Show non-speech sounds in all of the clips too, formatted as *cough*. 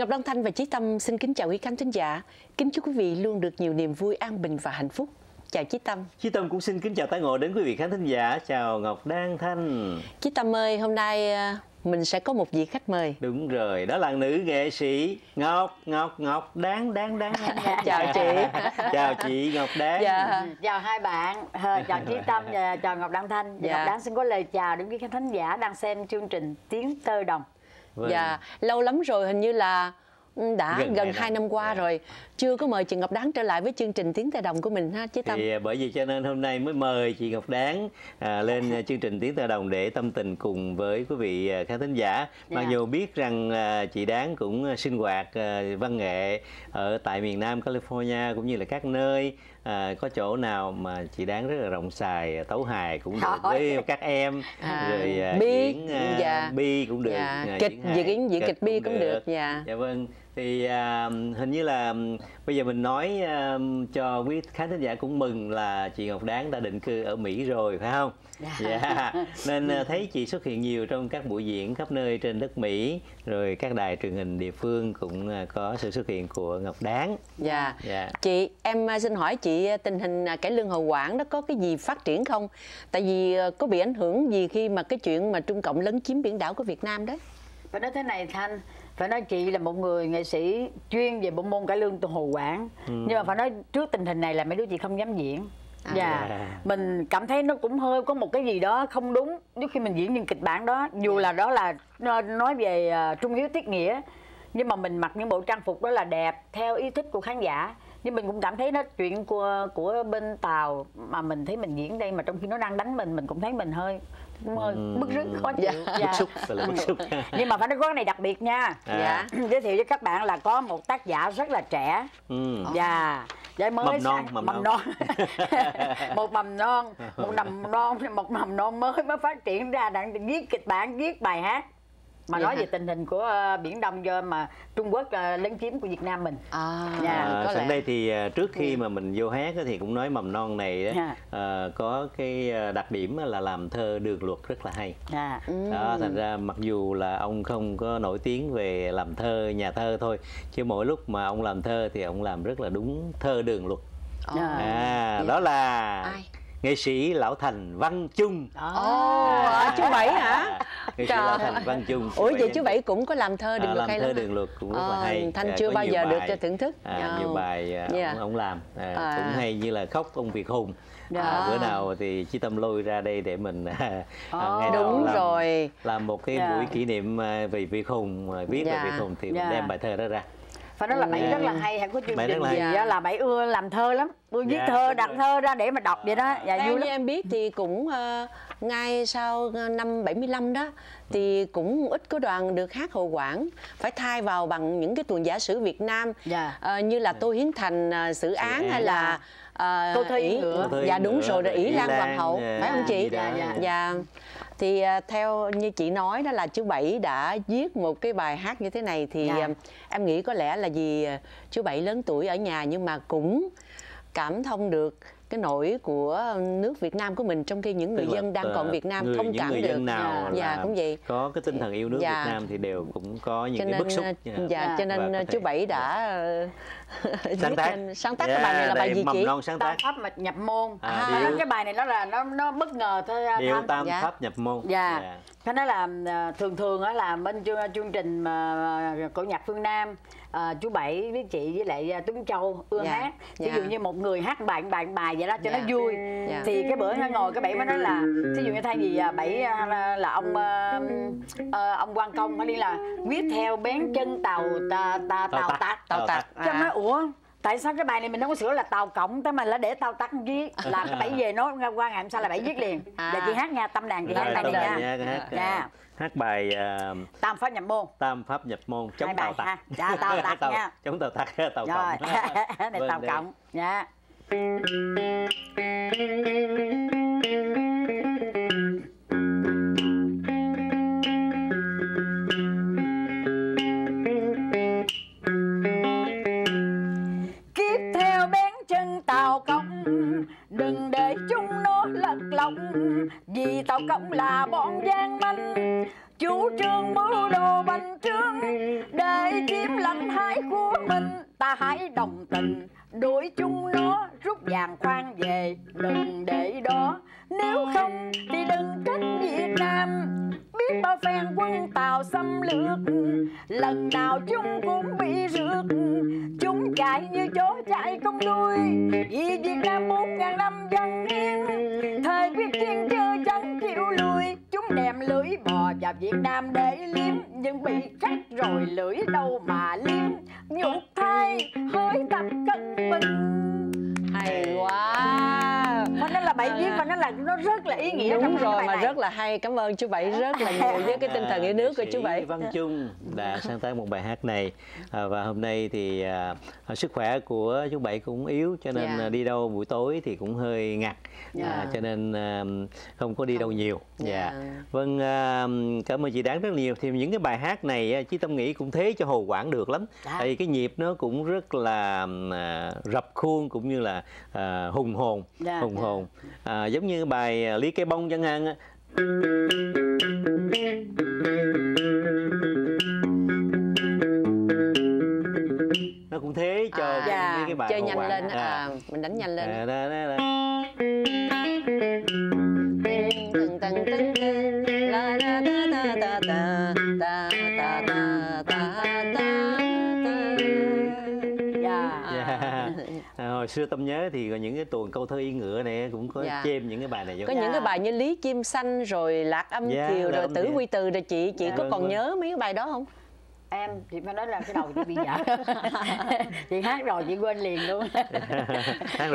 Ngọc Đăng Thanh và Chí Tâm xin kính chào quý khán thính giả. Kính chúc quý vị luôn được nhiều niềm vui, an bình và hạnh phúc. Chào Chí Tâm. Chí Tâm cũng xin kính chào tái ngộ đến quý vị khán thính giả. Chào Ngọc Đăng Thanh. Chí Tâm ơi, hôm nay à, mình sẽ có một vị khách mời. Đúng rồi, đó là nữ nghệ sĩ Ngọc Ngọc Ngọc đáng đáng đáng. chào chị. *laughs* chào chị Ngọc Đáng. Dạ. Chào hai bạn, ờ, chào Chí Tâm và chào Ngọc Đăng Thanh. Và Dạ. Ngọc Đăng xin có lời chào đến quý khán thính giả đang xem chương trình Tiếng Tơ Đồng. Vâng. Dạ, lâu lắm rồi hình như là ừ, đã Gần gần, hai 2 năm. năm qua Dạ. rồi chưa có mời chị Ngọc Đáng trở lại với chương trình Tiếng Tây Đồng của mình ha Chí Tâm. Thì à, bởi vì cho nên hôm nay mới mời chị Ngọc Đáng à, lên à, chương trình Tiếng Tơ Đồng để tâm tình cùng với quý vị à, khán thính giả. Mặc Dạ. dù biết rằng à, chị Đáng cũng sinh hoạt à, văn nghệ ở tại miền Nam California cũng như là các nơi à, có chỗ nào mà chị Đáng rất là rộng xài tấu hài cũng được với các em À, rồi à, bi, diễn à, dạ. bi cũng được Dạ, à, kịch, diễn diễn- diễn kịch bi cũng được, dạ. Dạ vâng. Thì à, hình như là bây giờ mình nói à, cho quý khán thính giả cũng mừng là chị Ngọc Đáng đã định cư ở Mỹ rồi phải không? Dạ. *laughs* Nên à, thấy chị xuất hiện nhiều trong các buổi diễn khắp nơi trên đất Mỹ, rồi các đài truyền hình địa phương cũng à, có sự xuất hiện của Ngọc Đáng. Dạ. Dạ. Chị em à, xin hỏi chị tình hình cải lương Hậu Quảng nó có cái gì phát triển không? Tại vì có bị ảnh hưởng gì khi mà cái chuyện mà Trung Cộng lấn chiếm biển đảo của Việt Nam đấy? Phải nói thế này Thanh, phải nói chị là một người nghệ sĩ chuyên về bộ môn cải lương từ Hồ Quảng. Nhưng mà phải nói trước tình hình này là mấy đứa chị không dám diễn. À. Dạ. Dạ. Mình cảm thấy nó cũng hơi có một cái gì đó không đúng trước khi mình diễn những kịch bản đó. Dù là đó là nó- nói về à, trung hiếu tiết nghĩa nhưng mà mình mặc những bộ trang phục đó là đẹp theo ý thích của khán giả nhưng mình cũng cảm thấy nó chuyện của của bên tàu mà mình thấy mình diễn đây mà trong khi nó đang đánh mình mình cũng thấy mình hơi hơi bức rứt khó chịu Dạ. Dạ. Bức xúc, phải là bức xúc. *laughs* nhưng mà phải nói có cái này đặc biệt nha À. Dạ. giới thiệu cho các bạn là có một tác giả rất là trẻ Ừ. Dạ, dạ mới Mầm non, mầm mầm non. non. *laughs* *laughs* một mầm non, một mầm non, một mầm non mới mới phát triển ra đang viết kịch bản, viết bài hát mà Dạ nói hả? về tình hình của ờ, biển Đông do mà Trung Quốc ờ, lấn chiếm của Việt Nam mình. À, Dạ. À, có sẵn lẽ. đây thì à, trước khi mà mình vô hát á, thì cũng nói mầm non này đó, Dạ. à, có cái à, đặc điểm là làm thơ đường luật rất là hay. Dạ. Đó, thành ra mặc dù là ông không có nổi tiếng về làm thơ, nhà thơ thôi, chứ mỗi lúc mà ông làm thơ thì ông làm rất là đúng thơ đường luật. Dạ. À, Dạ. đó là Ai? nghệ sĩ Lão Thành Văn Trung. Ồ, à, chú Bảy hả? Sĩ Trời. Lão Thành Văn Trung. Ủa vậy chú Bảy cũng có làm thơ đường à, luật hay thơ lắm đường luật cũng rất là Ờ, hay Thanh À, chưa bao giờ được cho thưởng thức. à, Dạ. nhiều bài à, Dạ. ông, ông làm à, À. cũng hay như là khóc ông Việt hùng Dạ. à, bữa nào thì chí tâm lôi ra đây để mình *laughs* à, ngày nào Đúng làm, rồi. làm một cái Dạ. buổi kỷ niệm à, về Việt hùng viết Dạ. về Việt hùng thì mình đem bài thơ đó ra Phải nói là Bảy rất là hay, hay có chương trình là gì đó là Bảy ưa làm thơ lắm. Ưa viết Dạ, thơ, đặt rồi. thơ ra để mà đọc vậy đó. Dạ, Theo vui như lắm. em biết thì cũng ờ, ngay sau ờ, năm 75 đó thì cũng ít có đoàn được hát Hồ Quảng phải thay vào bằng những cái tuồng giả sử Việt Nam Dạ. Ờ, như là Tô Hiến Thành ờ, Sử Án hay là ờ, Câu thơ Ý thơ dạ Ý đúng rồi Ý Ý Lan Hoàng hậu dạ, phải không chị? dạ, dạ. Dạ. Thì ờ, theo như chị nói đó là chú Bảy đã viết một cái bài hát như thế này thì Dạ. ờ, em nghĩ có lẽ là vì ờ, chú Bảy lớn tuổi ở nhà nhưng mà cũng cảm thông được cái nỗi của nước Việt Nam của mình trong khi những người Tức là, dân đang ờ, còn Việt Nam người, thông những cảm người được dân nào dạ là cũng vậy có cái tinh thần yêu nước Dạ. Việt Nam thì đều cũng có những cho cái nên bức xúc ờ, dạ. dạ cho nên ờ, thể- chú Bảy đã ờ, sáng tác sáng tác Dạ, cái bài này là bài gì mầm chị non sáng Tam tác pháp mà nhập môn. À, nói điệu. cái bài này nó là nó nó bất ngờ thôi điệu Thanh. tam Dạ. pháp nhập môn Dạ. Phải nói là à, thường thường á là bên chương, chương trình mà cổ nhạc phương Nam à, chú Bảy với chị với lại à, Tuấn Châu ưa Dạ. hát. Ví Dạ. dụ như một người hát bài bài bài vậy đó cho Dạ. nó vui. Dạ. Thì cái bữa nó ngồi cái Bảy mới nói là ví dụ như thay vì à, Bảy à, là, là ông à, à, ông quan công nó đi là viết theo bén chân tàu tà, tà, Tàu tặc. tàu tặc Cái à. nói ủa tại sao cái bài này mình đâu có sửa là tàu cộng tới mà là để tàu tắt viết? Là *laughs* cái bảy về nói qua ngày hôm sau là bảy viết liền. À. và chị hát nha tâm đàn chị hát bài này tâm nha đàn nha, hát, Dạ. à, hát bài à, tam pháp nhập môn. Tam pháp nhập môn chống tàu tặc. Dạ, tàu tặc nha. chống tàu tặc *laughs* tàu cộng. Này *laughs* Vâng, tàu cộng. Dạ chúng nó lật lọng. Vì tàu cộng là bọn gian manh, chủ trương mưu đồ bành trướng. Để chiếm lãnh của mình, ta hãy đồng tình. Đuổi chung nó, rút vàng khoan về, đừng để đó. Nếu không thì đừng trách Việt Nam. Biết bao phen quân tàu xâm lược, lần nào chúng cũng bị rước. Chúng chạy như chó chạy không đuôi vì Việt Nam bốn ngàn năm dân yên thời quyết chiến chưa chẳng chịu lùi. Chúng đem lưỡi bò vào Việt Nam để liếm, nhưng bị cắt rồi lưỡi đâu mà liếm. Nhục thay hỡi tập cất mình hay quá và nó là bài viết và nó là nó rất là ý nghĩa đúng trong cái rồi mà này. rất là hay cảm ơn chú bảy rất là nhiều với cái tinh thần yêu nước của chú sĩ bảy Văn Trung đã sáng tác một bài hát này à, và hôm nay thì à, sức khỏe của chú Bảy cũng yếu cho nên Dạ. à, đi đâu buổi tối thì cũng hơi ngặt Dạ. à, cho nên à, không có đi đâu nhiều. Dạ. Dạ. Vâng à, cảm ơn chị Đáng rất nhiều. Thì những cái bài hát này á, chí tâm nghĩ cũng thế cho hồ quảng được lắm. Dạ. Tại vì cái nhịp nó cũng rất là à, rập khuôn cũng như là à, hùng hồn, Dạ, hùng dạ. hồn. À, giống như bài à, Lý Cây Bông chẳng hạn á. nó cũng thế cho À, dạ. cái bài chơi nhanh lên À. à, mình đánh nhanh lên À, đó, đó, đó. Hồi xưa tâm nhớ thì có những cái tuồng câu thơ y ngựa này cũng có Dạ. chêm những cái bài này vô có Dạ. những cái bài như lý chim xanh rồi lạc âm Dạ, kiều rồi âm tử quy từ rồi chị chị Dạ. có Vâng, còn vâng. nhớ mấy cái bài đó không em chị phải nói là cái đầu chị bị dở *laughs* chị hát rồi chị quên liền luôn *laughs* hát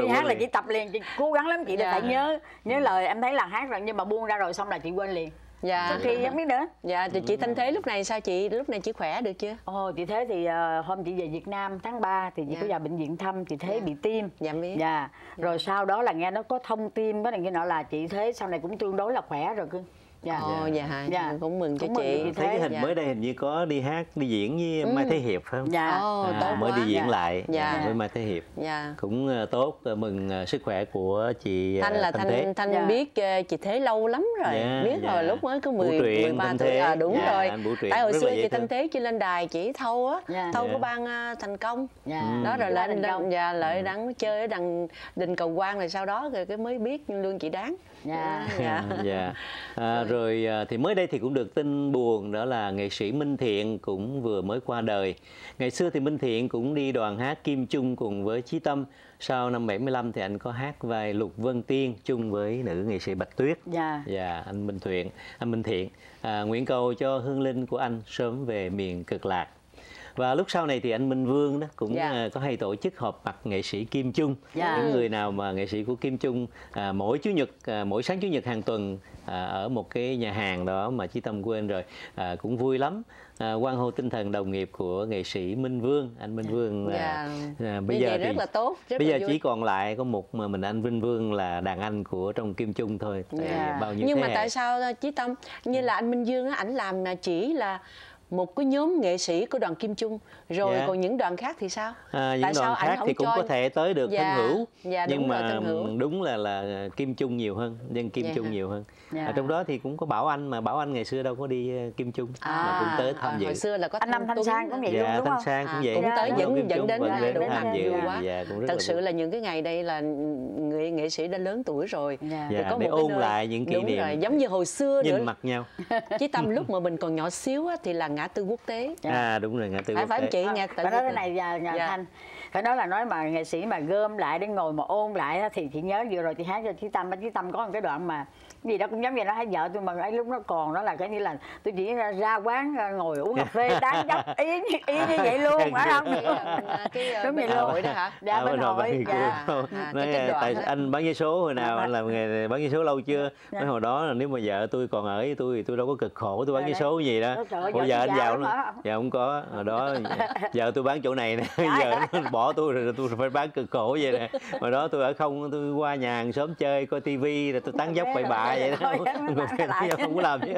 chị hát là liền. chị tập liền chị cố gắng lắm chị Dạ. phải nhớ nhớ lời em thấy là hát rồi nhưng mà buông ra rồi xong là chị quên liền dạ Sau khi em biết nữa dạ thì chị thanh thế lúc này sao chị lúc này chị khỏe được chưa Ồ, chị Thế thì ờ, hôm chị về Việt Nam tháng 3 thì chị Dạ. có vào bệnh viện thăm chị Thế Dạ. bị tim. dạ biết Dạ. Rồi sau đó là nghe nó có thông tim cái này kia nọ là chị Thế sau này cũng tương đối là khỏe rồi cưng. Dạ. ồ dạ hả Dạ. cũng mừng cho Cũng mừng chị chị thấy cái hình Dạ. mới đây hình như có đi hát đi diễn với Mai Thế Hiệp phải không Dạ. Ồ, À, tốt mới quá. đi diễn Dạ. lại Dạ. với Mai Thế Hiệp dạ cũng ờ, tốt ờ, mừng ờ, sức khỏe của chị ờ, Thanh là Thanh Thế Thanh Thanh Dạ. biết chị Thế lâu lắm rồi Dạ, biết dạ. rồi lúc mới có 10 Truyện, 13 Thanh tuổi Thế. à đúng Dạ, rồi tại hồi xưa chị Thanh. Thế chị lên đài chị thâu á Dạ. thâu Dạ. của ban thành công Dạ. đó rồi lên dạ lại đăng chơi ở đằng đình cầu quan rồi sau đó rồi cái mới biết lương chị đáng Dạ. dạ dạ à, rồi à, thì mới đây thì cũng được tin buồn đó là nghệ sĩ Minh Thiện cũng vừa mới qua đời. Ngày xưa thì Minh Thiện cũng đi đoàn hát Kim Chung cùng với Chí Tâm. Sau năm 75 thì anh có hát vai Lục Vân Tiên chung với nữ nghệ sĩ Bạch Tuyết. Dạ. dạ anh Minh Thiện anh Minh Thiện. À, nguyện cầu cho hương linh của anh sớm về miền cực lạc và lúc sau này thì anh Minh Vương đó cũng Dạ. à, có hay tổ chức họp mặt nghệ sĩ Kim Chung Dạ. những người nào mà nghệ sĩ của Kim Chung à, mỗi chủ nhật à, mỗi sáng chủ nhật hàng tuần à, ở một cái nhà hàng đó mà Chí Tâm quên rồi à, cũng vui lắm à, quan hô tinh thần đồng nghiệp của nghệ sĩ Minh Vương anh Minh Vương là Dạ. à, Như bây giờ thì rất là tốt rất bây là giờ vui. chỉ còn lại có một mà mình anh Vinh Vương là đàn anh của trong Kim Chung thôi Dạ. bao nhiêu nhưng mà hệ. tại sao chí tâm như là anh minh dương á ảnh làm là chỉ là một cái nhóm nghệ sĩ của đoàn kim chung. Rồi Dạ. còn những đoàn khác thì sao? À, những tại sao đoàn ảnh khác thì cũng cho có thể tới được Dạ, thân hữu. dạ, nhưng rồi, mà hữu. đúng là là kim chung nhiều hơn dân kim Dạ nhiều hơn. Dạ. ở trong đó thì cũng có bảo anh mà bảo anh ngày xưa đâu có đi ờ, kim chung mà cũng tới tham à, dự. hồi xưa là có Anh Năm Thanh Sang cũng vậy luôn dạ đúng thanh không? sang À, cũng vậy. cũng tới Cũng dẫn dẫn đến vẫn à, đến đúng tham dự. Quá dạ cũng rất thật sự là những cái ngày đây là người nghệ sĩ đã lớn tuổi rồi Dạ. Thì Dạ, có để một cái ôn nơi- lại những kỷ đúng niệm. rồi, giống như hồi xưa nữa nhìn mặt nhau *laughs* chí tâm lúc mà mình còn nhỏ xíu á, thì là ngã tư quốc tế à đúng rồi ngã tư phải quốc phải không tế. chị ngã tư phải nói cái này nhà, nhà Dạ. thanh phải nói là nói mà nghệ sĩ mà gom lại để ngồi mà ôn lại á, thì chị nhớ vừa rồi chị hát cho chị tâm á, chị tâm có một cái đoạn mà gì đó cũng giống vậy đó hai vợ tôi mà ấy lúc nó còn đó là cái như là tôi chỉ ra, ra quán ngồi uống cà phê *laughs* tán dốc ý như- ý như vậy luôn phải không cái ờ, Đúng bên vậy luôn. hội đó hả dạ À, bên hội dạ. À, tại đó. anh bán vé số hồi nào Dạ. anh làm nghề bán vé số lâu chưa Dạ. nói hồi đó là nếu mà vợ tôi còn ở với tôi thì tôi đâu có cực khổ tôi bán Dạ, vé số gì đó vợ giờ anh già giàu hả? dạ không có hồi đó *laughs* giờ tôi bán chỗ này nè Dạ. *laughs* giờ nó bỏ tôi rồi tôi phải bán cực khổ vậy nè hồi đó tôi ở không tôi qua nhà hàng xóm chơi coi tivi rồi tôi tán dốc bậy bạ vậy đó. Thôi, em Còn lại lại. không có làm chứ.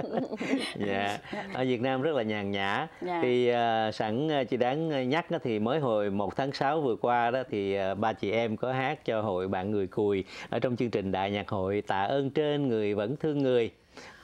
*laughs* Dạ. Ở Việt Nam rất là nhàn nhã. Dạ. thì à, sẵn à, chị đáng nhắc á, thì mới hồi 1 tháng 6 vừa qua đó thì à, ba chị em có hát cho hội bạn người cùi. Ở trong chương trình đại nhạc hội tạ ơn trên người vẫn thương người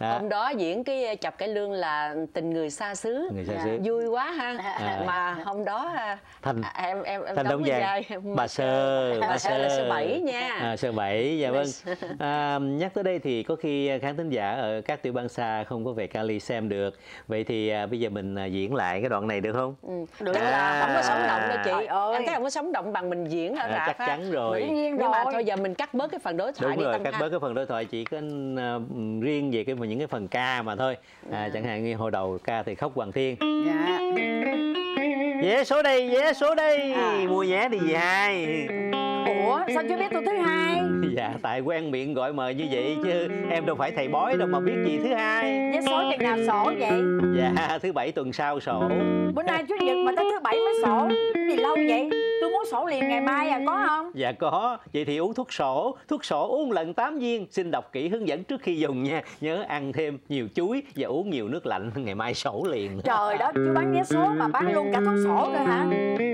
Đó. hôm đó diễn cái chập cải lương là tình người xa xứ Người xa xứ. vui quá ha À. mà hôm đó à, Thành- à, em em em Thanh đóng cái vai bà Sơ, bà Sơ là số 7 nha À, sơ bảy, dạ vâng. sơ- À, nhắc tới đây thì có khi khán thính giả ở các tiểu bang xa không có về Cali xem được. Vậy thì à, bây giờ mình à, diễn lại cái đoạn này được không? Ừ. Được Tức là À. không có sống động đâu chị ơi. em thấy không có sống động bằng mình diễn ở À, rạp chắc chắn rồi. Nhưng mà rồi. thôi giờ mình cắt bớt cái phần đối thoại Đúng đi rồi, cắt ha. bớt cái phần đối thoại chỉ có à, riêng về cái những cái phần ca mà thôi. À, chẳng hạn như hồi đầu ca thì khóc Hoàng Thiên. dạ Vé số đây, vé số đây. À. Mua vé đi về hai. ủa sao chưa biết tôi thứ hai *laughs* Dạ, tại quen miệng gọi mời như vậy chứ em đâu phải thầy bói đâu mà biết gì thứ hai. vé số chừng nào sổ vậy Dạ, thứ bảy tuần sau sổ. bữa nay chủ nhật mà tới thứ bảy mới sổ gì lâu vậy tôi muốn sổ liền ngày mai à có không? Dạ có, vậy thì uống thuốc sổ, thuốc sổ uống lần 8 viên, xin đọc kỹ hướng dẫn trước khi dùng nha. Nhớ ăn thêm nhiều chuối và uống nhiều nước lạnh, *laughs* ngày mai sổ liền. trời đó chú bán vé số mà bán luôn cả thuốc sổ nữa hả?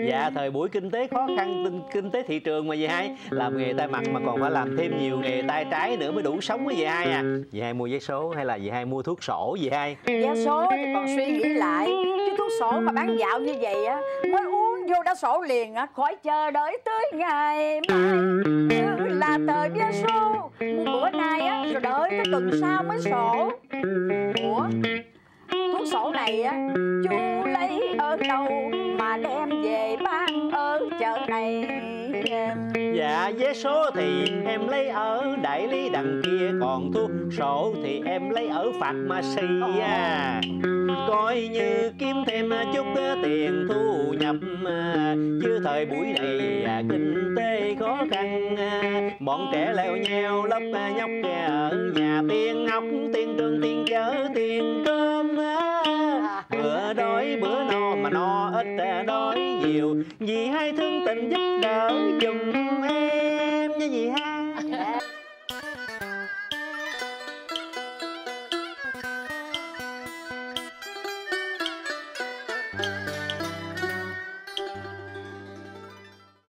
Dạ, thời buổi kinh tế khó khăn, kinh, kinh tế thị trường mà dì hai. Làm nghề tay mặt mà còn phải làm thêm nhiều nghề tay trái nữa mới đủ sống với dì hai à. Dì hai mua vé số hay là dì hai mua thuốc sổ dì hai? Vé số thì còn suy nghĩ lại. Chứ thuốc sổ mà bán dạo như vậy á mới uống vô đã sổ liền á, khỏi chờ đợi tới ngày mai. Như là tờ vé số bữa nay á, rồi đợi tới tuần sau mới sổ. Ủa? Cuốn sổ này á, chú lấy ở đâu mà đem về ban ở chợ này? Dạ, vé số thì em lấy ở đại lý đằng kia Còn thuốc sổ thì em lấy ở pharmacy à. Coi như kiếm thêm chút tiền thu nhập à. Chứ thời buổi này à, kinh tế khó khăn à. Bọn trẻ leo nheo lấp nhóc ở nhà Tiền học, tiền trường, tiền chở, tiền cơm. Bữa đói bữa no mà no ít đói nhiều. Vì hai thương tình giúp đỡ dùng em nha dì